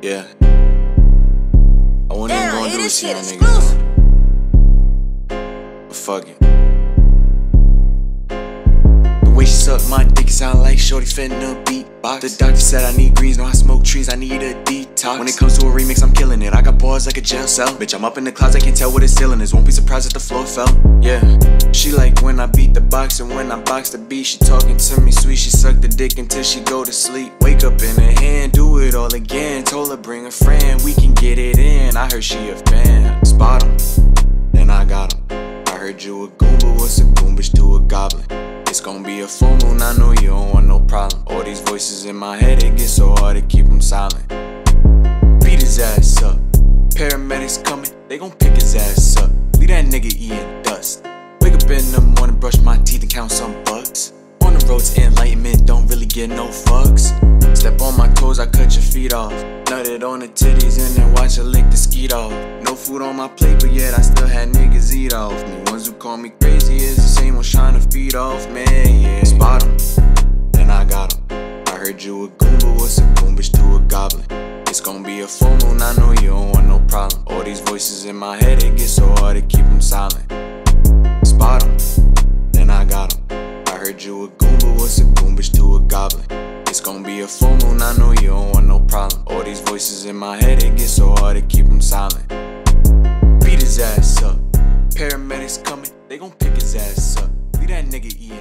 Yeah. I wouldn't Damn, even gonna hey, do this shit exclusive. But fuck it. The way she sucked my dick sound like Shorty finna beat box. The doctor said I need greens, no I smoke trees, I need a detox. When it comes to a remix, I'm killing it. I got bars like a jail cell. Bitch, I'm up in the clouds, I can't tell what the ceiling is. Won't be surprised if the floor fell. Yeah. She like when I beat the box and when I box the beat. She talking to me sweet, she suck the dick until she go to sleep. Wake up in her hand, it all again. Told her bring a friend, we can get it in. I heard she a fan. Spot 'em, then I got him I heard you a goomba, what's a goombish to a goblin? It's gonna be a full moon, I know you don't want no problem. All these voices in my head, it gets so hard to keep them silent. Beat his ass up. Paramedics coming, they gon' pick his ass up. Leave that nigga eating dust. Wake up in the morning, brush my teeth and count some bucks. On the road to enlightenment, don't really get no fucks. Step on my toes, I cut your feet off. Nutted on the titties and then watch her lick the skeet off. No food on my plate, but yet I still had niggas eat off me. Ones who call me crazy is the same ones trying to feed off me. Yeah, spot 'em, then I got 'em. I heard you a goomba, what's a goombish to a goblin? It's gonna be a full moon, I know you don't want no problem. All these voices in my head, it gets so hard to keep them silent. Spot 'em, then I got 'em. I heard you a goomba, what's a goombish to a goblin? It's gonna be a full moon, I know you don't want no problem. All these voices in my head, it gets so hard to keep them silent. Beat his ass up. Paramedics coming, they gon' pick his ass up. Leave that nigga eat.